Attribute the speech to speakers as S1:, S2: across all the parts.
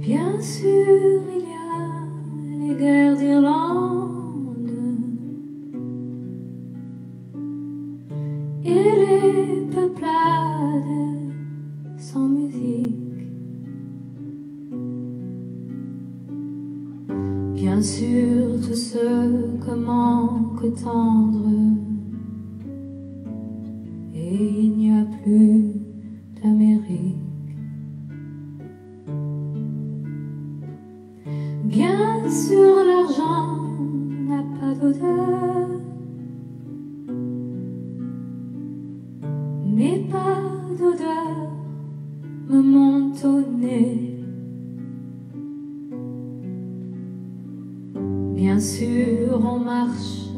S1: Bien sûr, il y a les guerres d'Irlande et les peuplades sans musique. Bien sûr, tout ce que manque tendre Bien sûr, l'argent n'a pas d'odeur, mais pas d'odeur me monte au nez. Bien sûr, on marche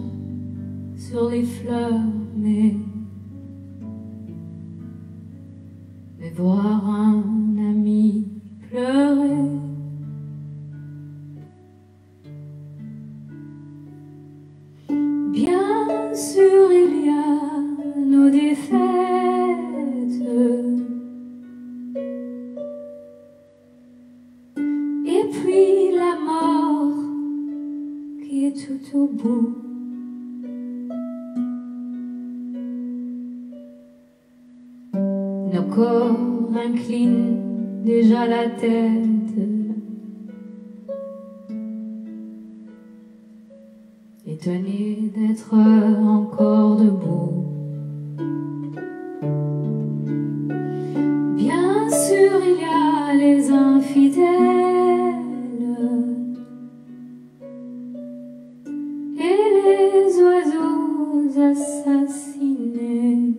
S1: sur les fleurs, mais mais voir un Bien sûr, il y a nos défaites. Et puis la mort qui est tout au bout. Nos corps inclinent déjà la tête. D'être encore debout. Bien sûr, il y a les infidèles et les oiseaux assassinés.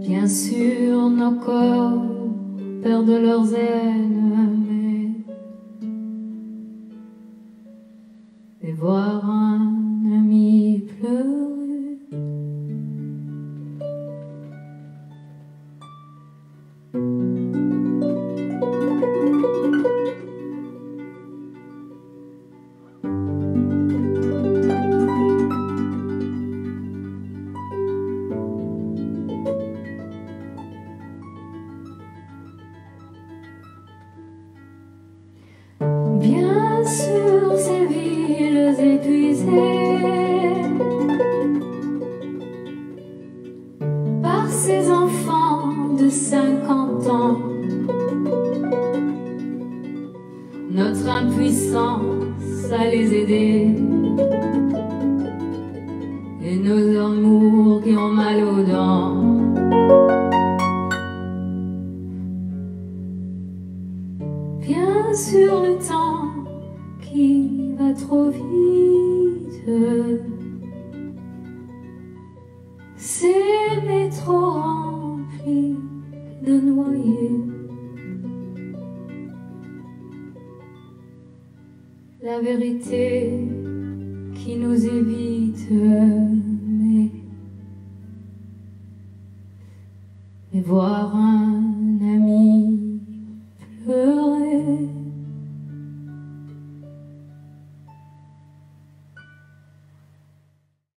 S1: Bien sûr, nos corps perdent leurs ailes, Bien sûr, ces villes épuisées par ces enfants de 50 ans, notre impuissance à les aider et nos amours qui ont mal aux dents. Bien sûr le temps qui va trop vite. Ces métros remplis de noyés La vérité qui nous évite mais, mais voir un it